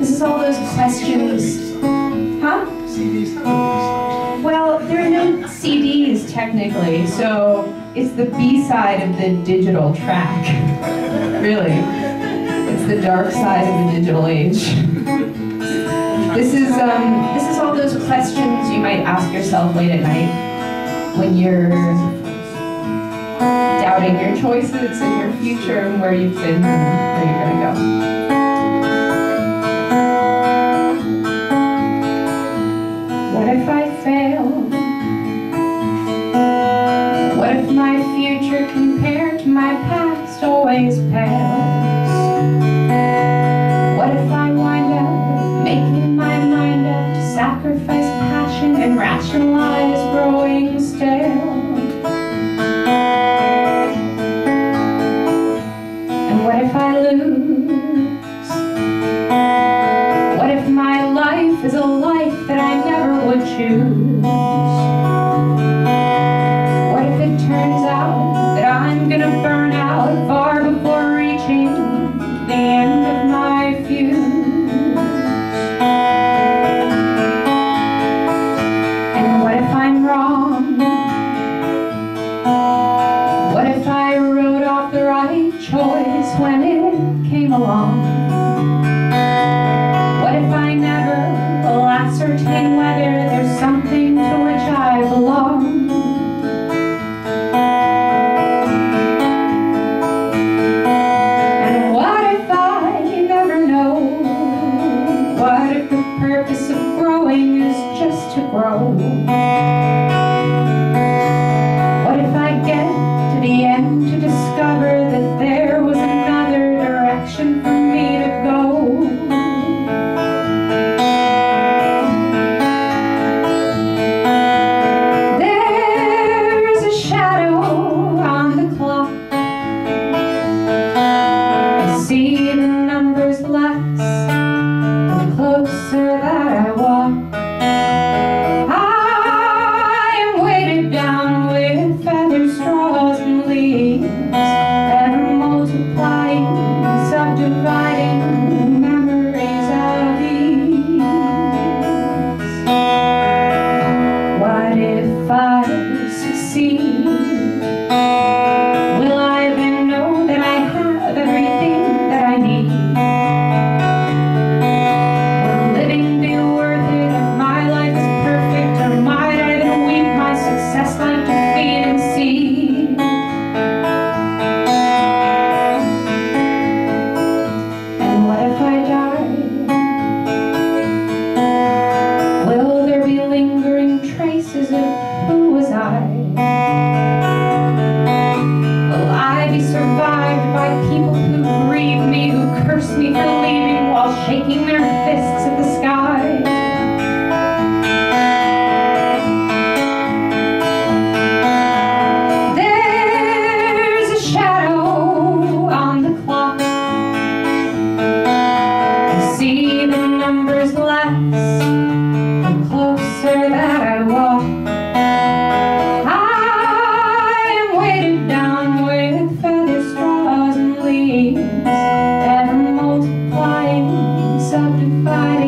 This is all those questions. Huh? Well, there are no CDs technically, so it's the B side of the digital track. really. It's the dark side of the digital age. This is um this is all those questions you might ask yourself late at night when you're doubting your choices and your future and where you've been and where you're gonna go. If I fail? What if my future compared to my past always pales? What if I wind up making my mind up to sacrifice passion and rationalize growing stale? And what if I would the purpose of growing is just to grow? Traces who was I? Will I be survived by people who grieve me, who curse me for leaving while shaking their fists at the sky? Bye.